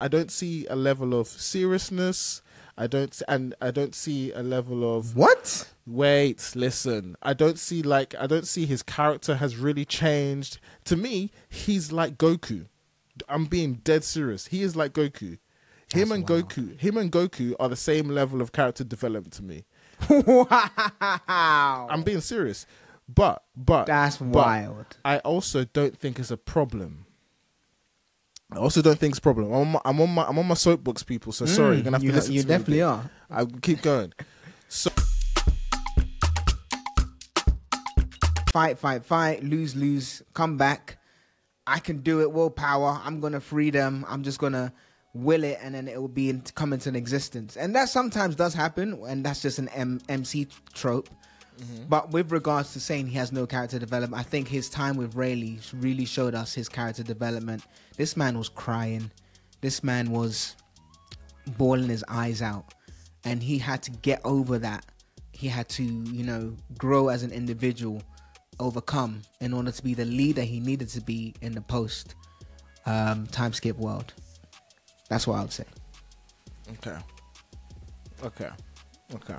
I don't see a level of seriousness. I don't, and I don't see a level of What? wait. Listen, I don't see like I don't see his character has really changed. To me, he's like Goku. I'm being dead serious. He is like Goku. Him That's and wild. Goku, him and Goku are the same level of character development to me. wow. I'm being serious. But but That's but wild. I also don't think it's a problem. I also don't think it's a problem. I'm on my, I'm on my, I'm on my soapbox, people. So sorry, you're gonna have Mm, you, to listen. you to definitely are. I'll keep going. So Fight, fight, fight. Lose, lose. Come back. I can do it. Willpower. I'm gonna free them. I'm just gonna will it, and then it will be in, come into an existence. And that sometimes does happen, and that's just an M- MC trope. But with regards to saying he has no character development, I think his time with Rayleigh really showed us his character development. This man was crying. This man was bawling his eyes out. And he had to get over that. He had to, you know, grow as an individual, overcome in order to be the leader he needed to be in the post um, time skip world. That's what I would say. okay, okay, okay.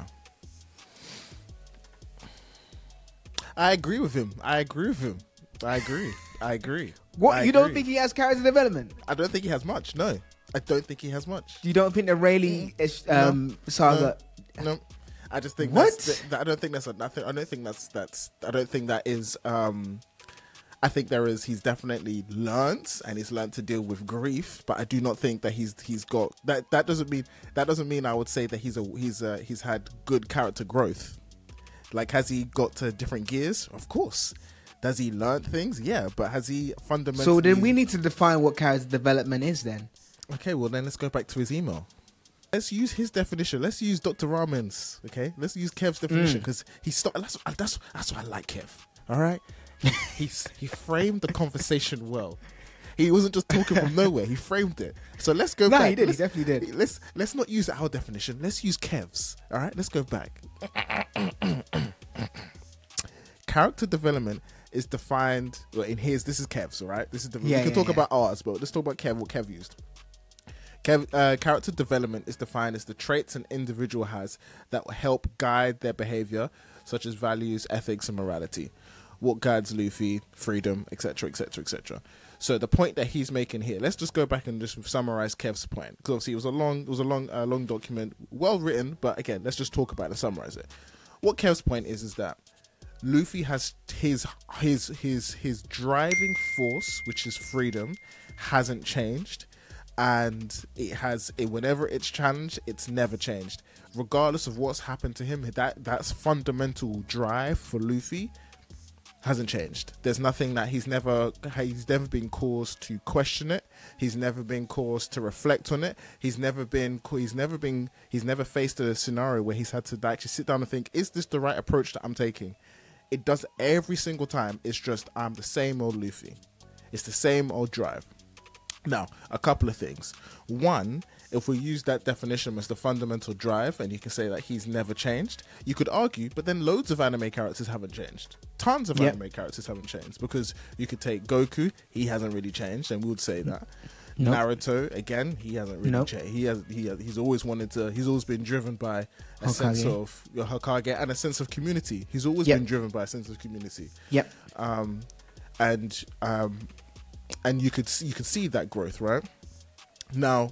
I agree with him. I agree with him. I agree. I agree. What I you don't think he has character development? I don't think he has much. No, I don't think he has much. You don't think the Rayleigh is, No. um, saga? No, I just think What? That's, that, I don't think that's. A, I, think, I don't think that's that's. I don't think that is. Um, I think there is. He's definitely learnt and he's learnt to deal with grief, but I do not think that he's he's got that. That doesn't mean that doesn't mean I would say that he's a he's a he's had good character growth. Like, has he got to different gears? Of course. Does he learn things? Yeah, but has he fundamentally? So then we need to define what character development is. Then Okay, well then let's go back to his email. Let's use his definition. Let's use Dr. Ramen's. Okay, let's use Kev's Mm. definition because he st- that's that's that's why I like Kev. All right, he's he framed the conversation well. He wasn't just talking from nowhere. He framed it. So let's go Nah, back. he did. He Let's- definitely did. Let's let's not use our definition. Let's use Kev's. All right, let's go back. Character development is defined well, in his. This is Kev's. All right, this is the, Yeah, we can yeah, talk yeah. about ours, but let's talk about Kev. What Kev used. Kev, uh, character development is defined as the traits an individual has that will help guide their behavior, such as values, ethics, and morality. What guides Luffy, freedom, etc., etc., etc. So the point that he's making here, let's just go back and just summarize Kev's point because obviously it was a long, it was a long, uh, long document, well written. But again, let's just talk about it and summarize it. What Kev's point is is that Luffy has his his his his driving force, which is freedom, hasn't changed, and it has it, whenever it's challenged, it's never changed, regardless of what's happened to him. That that's fundamental drive for Luffy hasn't changed. There's nothing that he's never he's never been caused to question it. He's never been caused to reflect on it. He's never been he's never been he's never faced a scenario where he's had to actually sit down and think, is this the right approach that I'm taking? It does every single time. It's just I'm the same old Luffy. It's the same old drive. Now, a couple of things. One, if we use that definition as the fundamental drive, and you can say that he's never changed, you could argue, but then loads of anime characters haven't changed. Tons of Yep. anime characters haven't changed because you could take Goku, he hasn't really changed, and we would say that. Nope. Naruto, again, he hasn't really Nope. changed. He has, he has, he's always wanted to. He's always been driven by a Hokage. sense of your Hokage and a sense of community. He's always Yep. been driven by a sense of community Yep. um, and um, and you could see, you could see that growth, right? Now,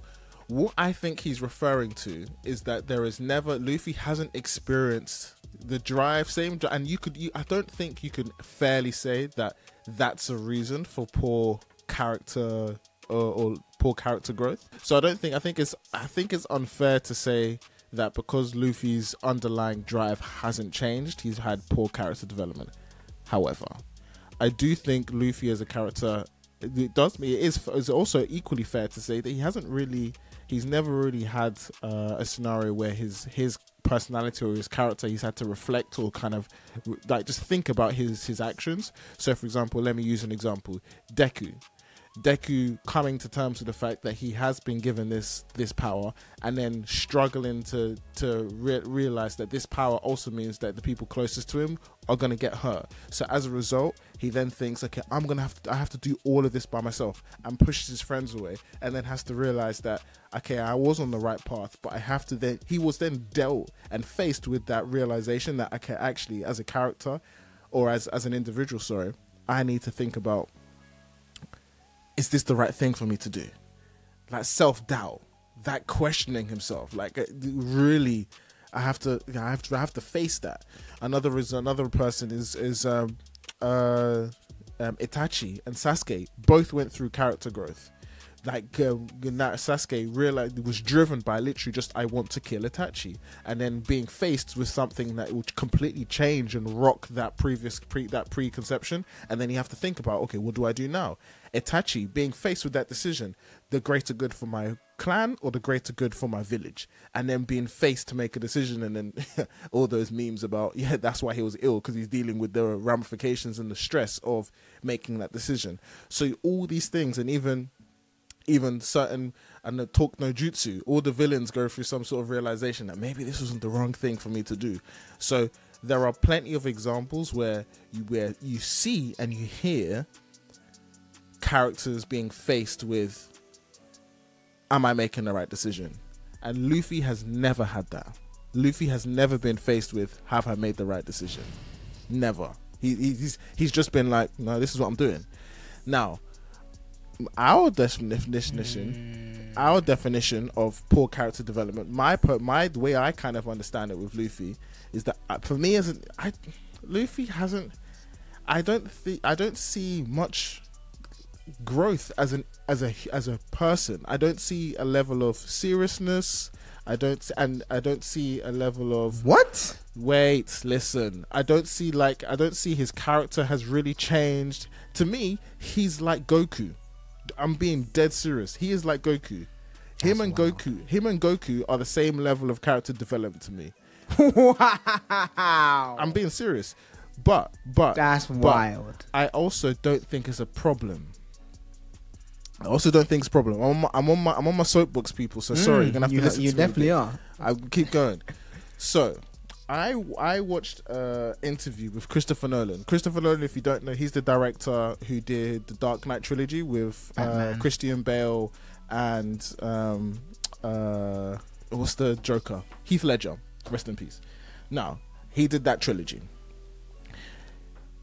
what I think he's referring to is that there is never Luffy hasn't experienced the drive, same, dri- and you could, you, I don't think you can fairly say that that's a reason for poor character or, or poor character growth. So I don't think I think it's I think it's unfair to say that because Luffy's underlying drive hasn't changed, he's had poor character development. However, I do think Luffy as a character it does me it is it's also equally fair to say that he hasn't really he's never really had uh, a scenario where his his personality or his character he's had to reflect or kind of like just think about his his actions. So for example let me use an example. Deku Deku coming to terms with the fact that he has been given this this power, and then struggling to to re- realize that this power also means that the people closest to him are going to get hurt. So as a result, he then thinks, okay, I'm gonna have to I have to do all of this by myself, and pushes his friends away, and then has to realize that okay, I was on the right path, but I have to then. He was then dealt and faced with that realization that okay, actually, as a character, or as as an individual, sorry, I need to think about is this the right thing for me to do? Like self doubt, that questioning himself, like uh, really, I have to, I have to, I have to face that. Another is another person is is um, uh, um, Itachi and Sasuke both went through character growth. Like um, that Sasuke realized was driven by literally just I want to kill Itachi, and then being faced with something that would completely change and rock that previous pre that preconception, and then you have to think about okay, what do I do now? Itachi being faced with that decision, the greater good for my clan or the greater good for my village, and then being faced to make a decision, and then all those memes about yeah, that's why he was ill because he's dealing with the ramifications and the stress of making that decision. So all these things, and even even certain and the talk no jutsu, all the villains go through some sort of realization that maybe this wasn't the wrong thing for me to do. So there are plenty of examples where you where you see and you hear characters being faced with am I making the right decision? And Luffy has never had that. Luffy has never been faced with have I made the right decision? Never. He, he's he's just been like, no, this is what I'm doing. Now, our definition, our definition of poor character development, my my the way I kind of understand it with Luffy is that uh, for me as a, I, Luffy hasn't. I don't think I don't see much growth as an as a as a person. I don't see a level of seriousness. I don't and I don't see a level of what? Wait, listen. I don't see like I don't see his character has really changed. To me, he's like Goku. I'm being dead serious. He is like Goku. Him That's and wild. Goku, him and Goku are the same level of character development to me. wow. I'm being serious. But but That's but wild. I also don't think it's a problem. I also don't think it's a problem. I'm on my, I'm on my, I'm on my soapbox, people. So sorry, you're gonna have you, to listen. You to definitely are. I keep going. So, I I watched an interview with Christopher Nolan. Christopher Nolan, if you don't know, he's the director who did the Dark Knight trilogy with uh, Christian Bale and um, uh, what's the Joker? Heath Ledger. Rest in peace. Now he did that trilogy.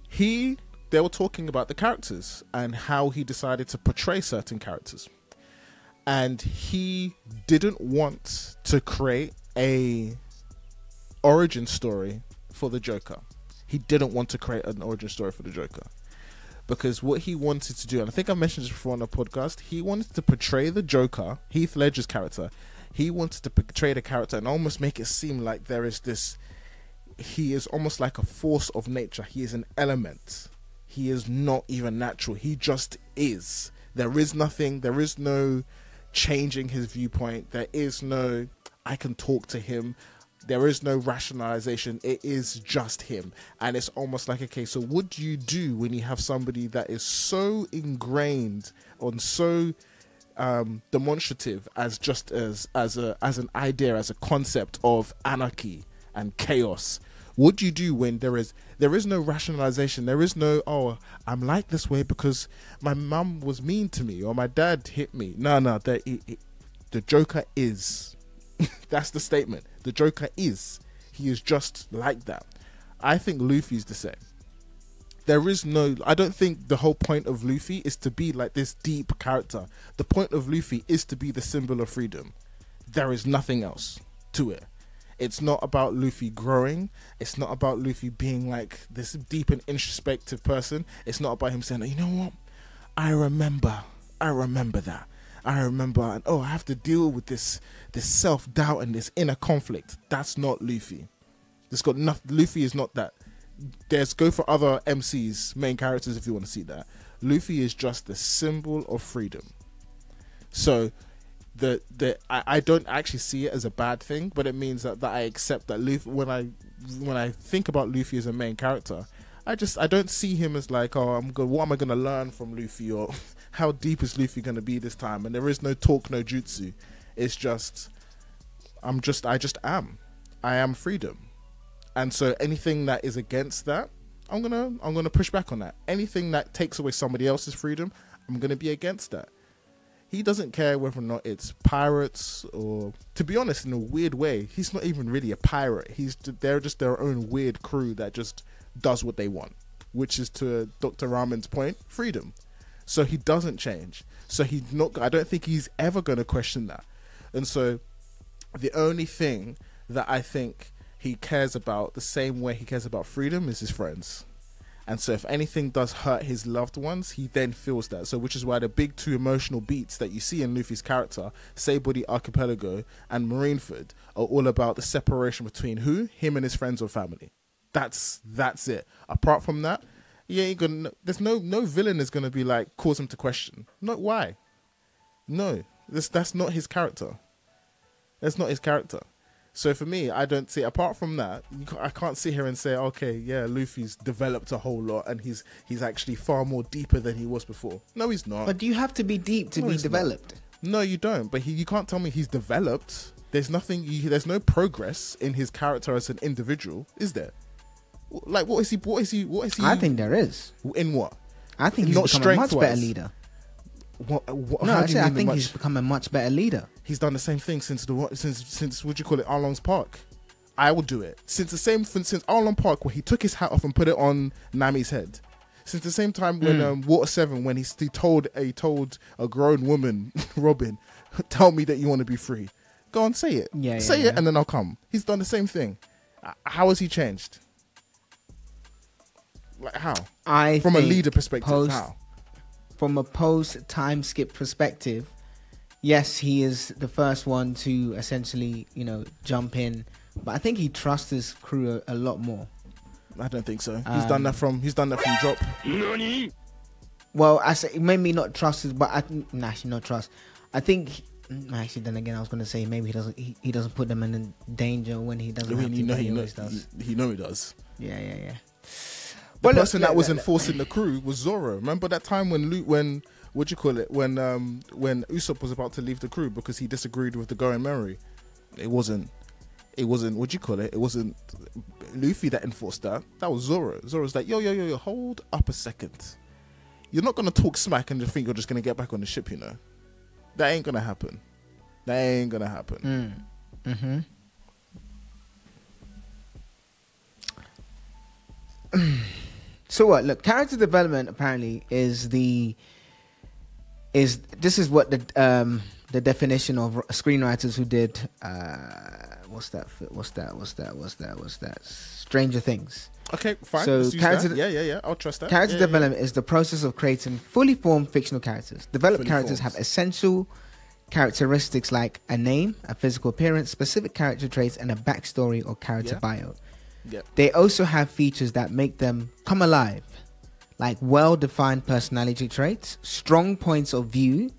He they were talking about the characters and how he decided to portray certain characters. And he didn't want to create a origin story for the Joker. He didn't want to create an origin story for the Joker. Because what he wanted to do, and I think I mentioned this before on the podcast, he wanted to portray the Joker, Heath Ledger's character. He wanted to portray the character and almost make it seem like there is this. He is almost like a force of nature. He is an element he is not even natural. He just is. There is nothing, there is no changing his viewpoint. There is no, I can talk to him. There is no rationalization. It is just him. And it's almost like, okay, so what do you do when you have somebody that is so ingrained on so um, demonstrative as just as as a as an idea, as a concept of anarchy and chaos what do you do when there is there is no rationalization? There is no oh I'm like this way because my mum was mean to me or my dad hit me. No, no, the it, it, the Joker is. That's the statement. The Joker is. He is just like that. I think Luffy's the same. There is no. I don't think the whole point of Luffy is to be like this deep character. The point of Luffy is to be the symbol of freedom. There is nothing else to it. It's not about Luffy growing. It's not about Luffy being like this deep and introspective person. It's not about him saying, you know what? I remember. I remember that. I remember, and oh, I have to deal with this this self doubt and this inner conflict. That's not Luffy. It's got nothing. Luffy is not that. There's go for other MCs, main characters, if you want to see that. Luffy is just the symbol of freedom. So the the I, I don't actually see it as a bad thing, but it means that, that I accept that Luffy when I when I think about Luffy as a main character, I just I don't see him as like oh I'm good what am I gonna learn from Luffy or how deep is Luffy going to be this time? And there is no talk, no jutsu. It's just, I'm just, I just am. I am freedom. And so anything that is against that, I'm gonna, I'm gonna push back on that. Anything that takes away somebody else's freedom, I'm gonna be against that. He doesn't care whether or not it's pirates or, to be honest, in a weird way, he's not even really a pirate. He's they're just their own weird crew that just does what they want, which is to Dr. Ramen's point, freedom. So he doesn't change. So he's not. I don't think he's ever going to question that. And so, the only thing that I think he cares about the same way he cares about freedom is his friends. And so, if anything does hurt his loved ones, he then feels that. So, which is why the big two emotional beats that you see in Luffy's character, Sabaody Archipelago and Marineford, are all about the separation between who, him, and his friends or family. That's that's it. Apart from that, he ain't gonna. There's no no villain is gonna be like cause him to question. Not why. No, this that's not his character. That's not his character. So for me, I don't see. Apart from that, I can't sit here and say, okay, yeah, Luffy's developed a whole lot, and he's he's actually far more deeper than he was before. No, he's not. But do you have to be deep to No, be he's not. developed? No, you don't. But he, you can't tell me he's developed. There's nothing. You, there's no progress in his character as an individual, is there? Like, what is he? What is he? What is he? I think there is. in what? I think he's Not become a much better leader. What? what No, actually, I think much? he's become a much better leader. He's done the same thing since the since since what you call it Arlong's Park. I will do it since the same since Arlong Park where he took his hat off and put it on Nami's head. Since the same time when Hmm. um, Water Seven when he, he told he told a grown woman Robin, tell me that you want to be free. Go on, say it. Yeah, yeah, say yeah. it, and then I'll come. He's done the same thing. Uh, How has he changed? Like how? I From a leader perspective, post- how? from a post time skip perspective, yes, he is the first one to essentially, you know, jump in. But I think he trusts his crew a, a lot more. I don't think so. He's Um, done that from he's done that from drop. Well, I say maybe not trust his, but I nah, actually not trust. I think mm, actually then again I was gonna say maybe he doesn't he, he doesn't put them in danger when he doesn't I have to. know, he, he know, always does. he, he know he does. Yeah, yeah, yeah. The Well, look, person that let- was let- enforcing the crew was Zoro. Remember that time when Luke, when what do you call it, when um when Usopp was about to leave the crew because he disagreed with the Going Merry. It wasn't. It wasn't. What do you call it? It wasn't Luffy that enforced that. That was Zoro. Zoro's like, yo, yo, yo, yo, hold up a second. You're not gonna talk smack and just think you're just gonna get back on the ship, you know. That ain't gonna happen. That ain't gonna happen. Mm. Mm-hmm. so what? Look, character development apparently is the is this is what the um the definition of screenwriters who did uh what's that what's that what's that what's that what's that Stranger Things. Okay, fine. So character-. Yeah, yeah, yeah. I'll trust that. Character Yeah, yeah, yeah. development is the process of creating fully formed fictional characters. Developed Fully characters have essential characteristics like a name, a physical appearance, specific character traits, and a backstory or character Yeah. bio. Yeah. They also have features that make them come alive, like well defined personality traits, strong points of view,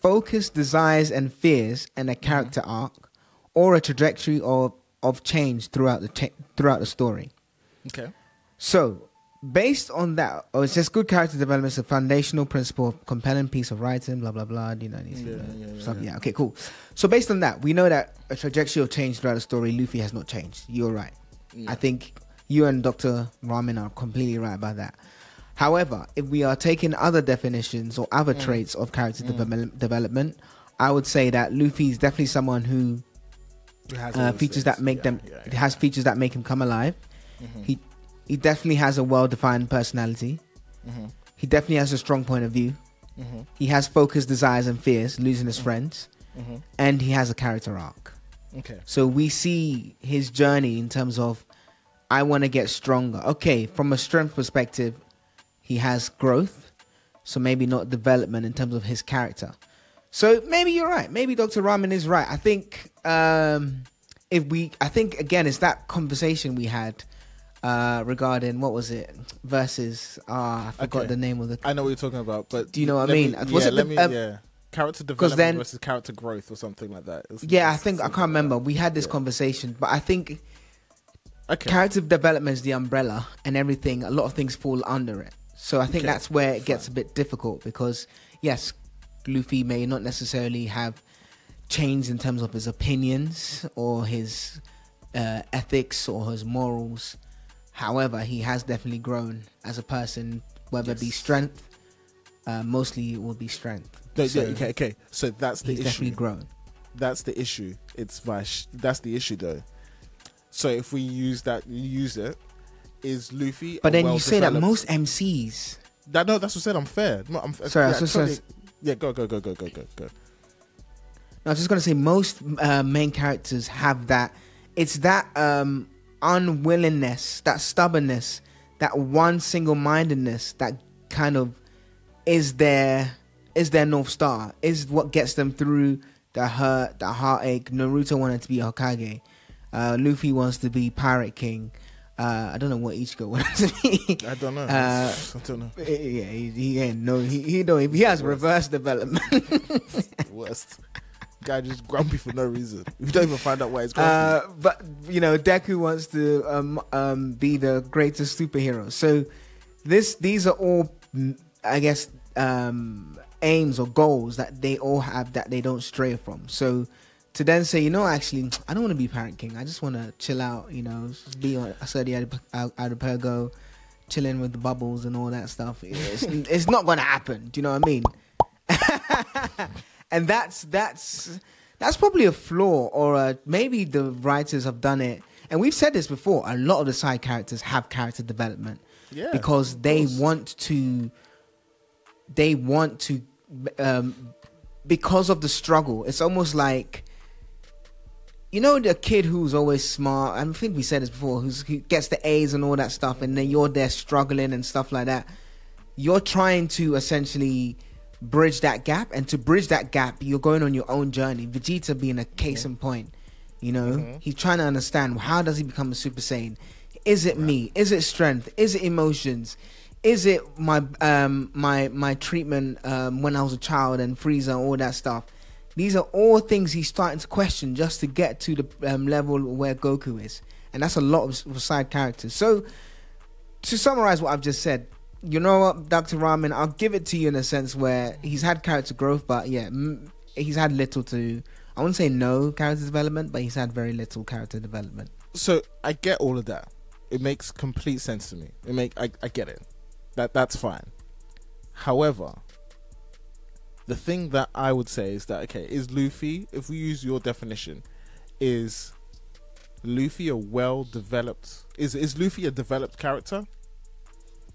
focused desires and fears, and a Mm-hmm. character arc, or a trajectory of, of change throughout the, cha- throughout the story. Okay. So, based on that, oh, it's just good character development is a foundational principle of compelling piece of writing, blah, blah, blah. You know, Yeah, you know, yeah, yeah, stuff. yeah. yeah, okay, cool. So, based on that, we know that a trajectory of change throughout the story, Luffy has not changed. You're right. Yeah. I think you and Dr. Ramen are completely right about that. However, if we are taking other definitions or other Mm. traits of character develop- development, I would say that Luffy is definitely someone who has uh, features that make Yeah, them yeah, it yeah. has features that make him come alive. Mhm. He he definitely has a well defined personality. Mhm. He definitely has a strong point of view. Mhm. He has focused desires and fears, losing his friends, Mhm. and he has a character arc. Okay. So we see his journey in terms of I want to get stronger. Okay, from a strength perspective, he has growth. So maybe not development in terms of his character. So maybe you're right. Maybe Dr. Ramen is right. I think um if we I think again it's that conversation we had uh regarding what was it versus uh I forgot Okay. the name of the I know what you're talking about, but Do you know what I let me- mean? Was yeah, it let the- me, uh, yeah. Character development then- versus character growth or something like that. Yeah, I think I can't like remember. We had this Yeah. conversation, but I think. Okay. character development is the umbrella and everything a lot of things fall under it so i think Okay, that's where it gets a bit difficult because yes, Luffy may not necessarily have changed in terms of his opinions or his uh, ethics or his morals. However, he has definitely grown as a person, whether it be strength. Uh, mostly it will be strength. No, So yeah, okay, okay. So that's the he's issue. definitely grown. That's the issue. It's Vash. That's the issue, though. So if we use that, use it. Is Luffy? But then you say that most MCs. That no, that's what I said. I'm fair. No, I'm Sorry, I yeah, was just totally- gonna yeah, go, go, go, go, go, go, go. I was just gonna say most uh, main characters have that. It's that um, unwillingness, that stubbornness, that one single-mindedness that kind of is their is their north star. Is what gets them through the hurt, the heartache. Naruto wanted to be Hokage. Uh, Luffy wants to be Pirate King. Uh, I don't know what Ichigo wanted to be. I don't know. Uh, I don't know. yeah, he, he ain't no. He he don't. He has reverse development. Worst. Guy just grumpy for no reason. We don't even find out why he's grumpy. Uh, but you know, Deku wants to um, um, be the greatest superhero. So this, these are all, mm, I guess, um, aims or goals that they all have that they don't stray from. So to then say, you know, actually, I don't want to be Pirate King. I just want to chill out. You know, be on Sabaody Archipelago, chilling with the bubbles and all that stuff. It's, it's not going to happen. Do you know what I mean? and that's that's that's probably a flaw or a, maybe the writers have done it and we've said this before a lot of the side characters have character development yeah, because they want to they want to um because of the struggle it's almost like you know the kid who's always smart? I think we said this before who's, who gets the a's and all that stuff and then you're there struggling and stuff like that. You're trying to essentially bridge that gap and to bridge that gap you're going on your own journey. Vegeta being a case in point you know? Mhm. he's trying to understand how does he become a super saiyan? Is it me? Is it strength? Is it emotions? Is it my um my my treatment um when i was a child and frieza all that stuff these are all things he's starting to question just to get to the um, level where goku is and that's a lot of side characters so to summarize what I've just said, you know what, Dr. Ramen, I'll give it to you in a sense where he's had character growth, but yeah, he's had little to. I wouldn't say no character development, but he's had very little character development. so I get all of that. It makes complete sense to me. It make I, I get it. That that's fine. However, the thing that I would say is that okay, is Luffy, if we use your definition, is Luffy a well developed is is Luffy a developed character?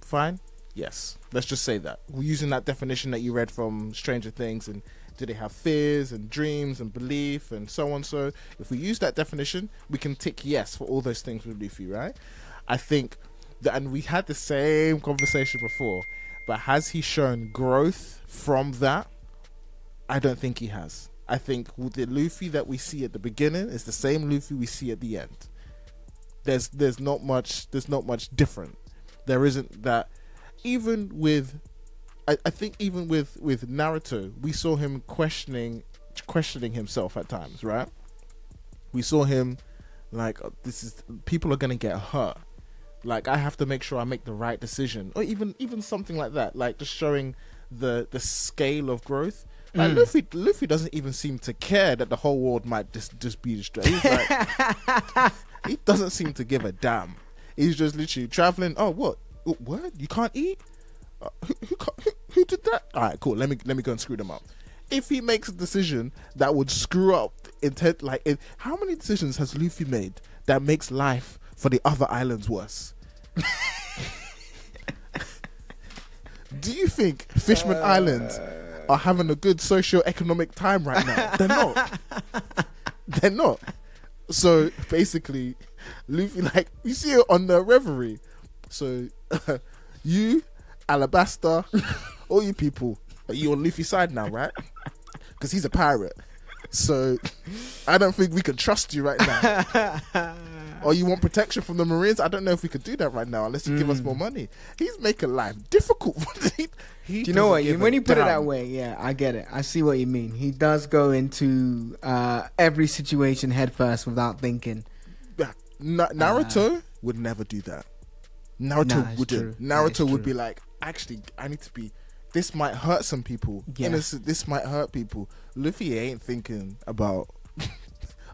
Fine. Yes. Let's just say that. We're using that definition that you read from Stranger Things and do they have fears and dreams and belief and so on so if we use that definition we can tick yes for all those things with Luffy right I think that and we had the same conversation before but has he shown growth from that I don't think he has I think the Luffy that we see at the beginning is the same Luffy we see at the end there's there's not much there's not much different there isn't that even with I, I think even with with Naruto, we saw him questioning questioning himself at times, right? We saw him like "Oh, this is people are gonna get hurt. Like I have to make sure I make the right decision, or even even something like that. Like just showing the the scale of growth. Like Mm. Luffy, Luffy doesn't even seem to care that the whole world might just just be destroyed. Like, he doesn't seem to give a damn. He's just literally traveling. Oh, what? What? You can't eat? Uh, who, who, who, who did that? All right, cool. Let me let me go and screw them up. If he makes a decision that would screw up intent, like it, how many decisions has Luffy made that makes life for the other islands worse? Do you think Fishman Islands are having a good socio-economic time right now? They're not. They're not. So basically, Luffy, like you see it on the Reverie. So you, Alabasta, all you people, are you on Luffy's side now, right? Because he's a pirate. So I don't think we can trust you right now. Or you want protection from the Marines? I don't know if we could do that right now unless you give us more money. He's making life difficult. he, Do you know what? doesn't You, give when you put it that way, yeah, I get it. I see what you mean. He does go into uh, every situation headfirst without thinking. Na- Naruto would never do that. Naruto Nah, wouldn't. true. Naruto would be like, actually, I need to be this might hurt some people. Yeah. Innocent, this might hurt people. Luffy ain't thinking about.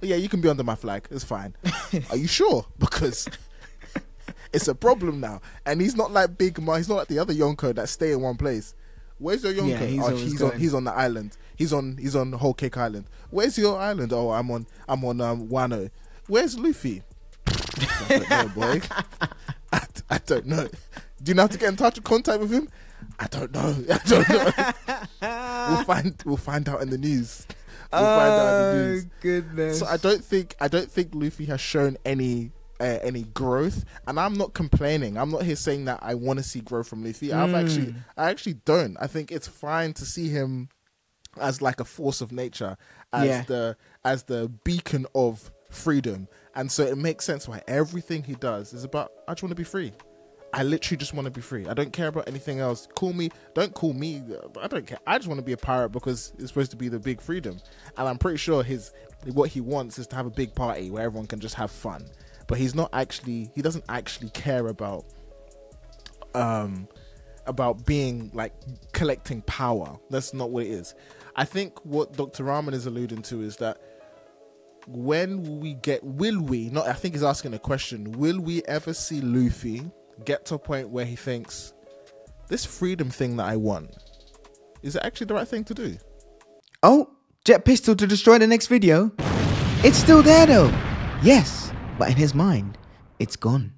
Yeah, you can be under my flag. It's fine. Are you sure? Because it's a problem now, and he's not like Big Ma. He's not like the other Yonko that stay in one place. Where's your Yonko? Yeah, he's oh, he's on. He's on the island. He's on. He's on Whole Cake Island. Where's your island? Oh, I'm on. I'm on um, Wano. Where's Luffy? I don't know, boy. I, I don't know. Do you know how to get in touch, contact with him? I don't know. I don't know. we'll find. We'll find out in the news. We'll find out in the Oh goodness. So I don't think I don't think Luffy has shown any uh, any growth, and I'm not complaining. I'm not here saying that I want to see growth from Luffy. I've Mm. actually I actually don't. I think it's fine to see him as like a force of nature, as Yeah. the as the beacon of freedom, and so it makes sense why everything he does is about. I just want to be free. I literally just want to be free. I don't care about anything else. Call me, don't call me. I don't care. I just want to be a pirate because it's supposed to be the big freedom. And I'm pretty sure his what he wants is to have a big party where everyone can just have fun. But he's not actually. He doesn't actually care about um about being like collecting power. That's not what it is. I think what Dr. Rahman is alluding to is that when we get will we not I think he's asking a question, will we ever see Luffy get to a point where he thinks this freedom thing that I want is it actually the right thing to do? Oh, jet pistol to destroy the next video. It's still there though. Yes, but in his mind, it's gone.